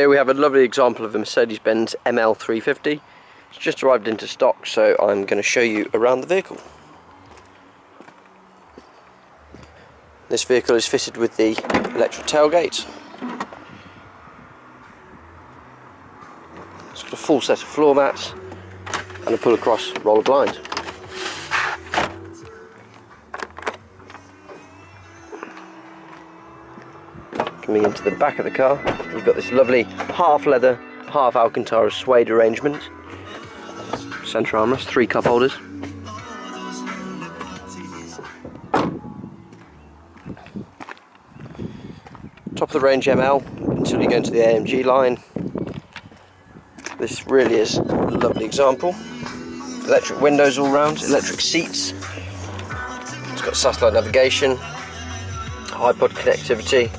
Here we have a lovely example of a Mercedes-Benz ML350. It's just arrived into stock, so I'm going to show you around the vehicle. This vehicle is fitted with the electric tailgate. It's got a full set of floor mats and a pull across roller blind. Coming into the back of the car, you've got this lovely half leather, half Alcantara suede arrangement. Centre armrest, three cup holders. Top of the range ML until you go into the AMG line. This really is a lovely example. Electric windows all round, electric seats. It's got satellite navigation, iPod connectivity,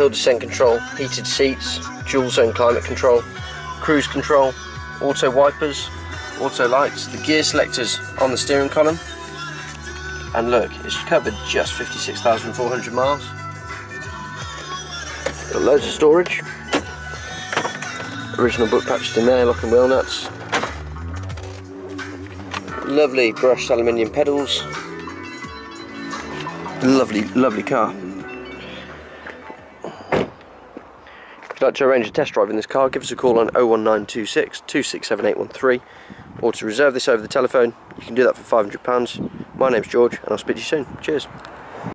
hill descent control, heated seats, dual zone climate control, cruise control, auto wipers, auto lights, the gear selectors on the steering column. And look, it's covered just 56,400 miles. Got loads of storage. Original book patched in there, lock and wheel nuts. Lovely brushed aluminium pedals. Lovely, lovely car. You'd like to arrange a test drive in this car, give us a call on 01926 267813 or to reserve this over the telephone, you can do that for £500. My name's George and I'll speak to you soon. Cheers.